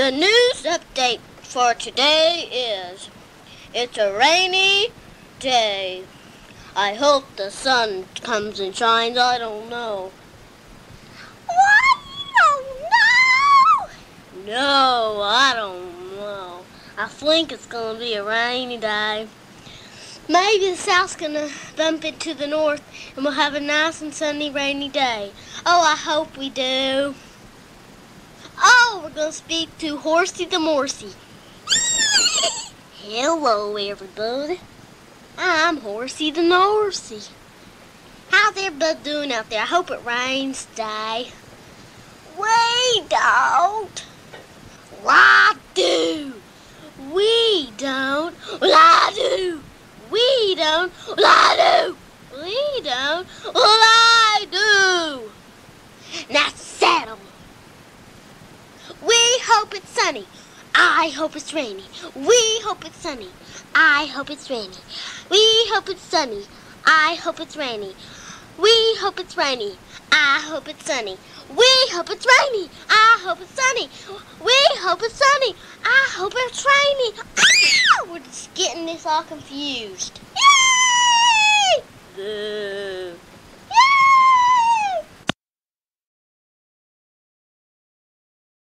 The news update for today is it's a rainy day. I hope the sun comes and shines. I don't know. What? You don't know? No, I don't know. I think it's gonna be a rainy day. Maybe the south's gonna bump into the north and we'll have a nice and sunny rainy day. Oh, I hope we do. Oh, we're gonna speak to Horsey the Morsey. Hello, everybody. I'm Horsey the Norsey. How's everybody doing out there? I hope it rains today. We don't. Well, I do. We don't. Well, I do. We don't. Well, I do. We don't. Well, I do. Now settle. We hope it's sunny. I hope it's rainy. We hope it's sunny. I hope it's rainy. We hope it's sunny. I hope it's rainy. We hope it's rainy. I hope it's sunny. We hope it's rainy. I hope it's sunny. We hope it's sunny. I hope it's rainy. Ah! We're just getting this all confused.